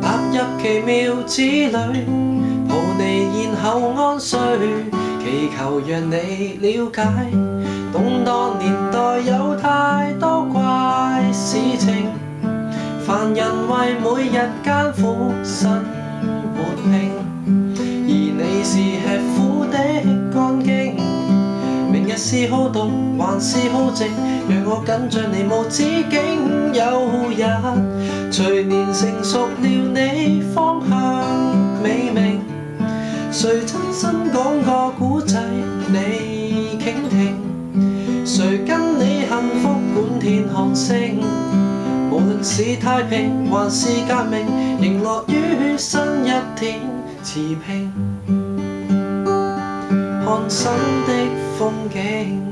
踏入奇妙之旅，抱你然后安睡，祈求让你了解，动荡年代有太多怪事情。凡人为每日艰苦生活拼，而你是吃苦的干劲。明日是好动还是好静？让我紧张你无止境。随年成熟了，你方向未明。谁真心讲个古仔，你倾听。谁跟你幸福管天看星？无论是太平还是革命，仍乐于新一点持平，看新的风景。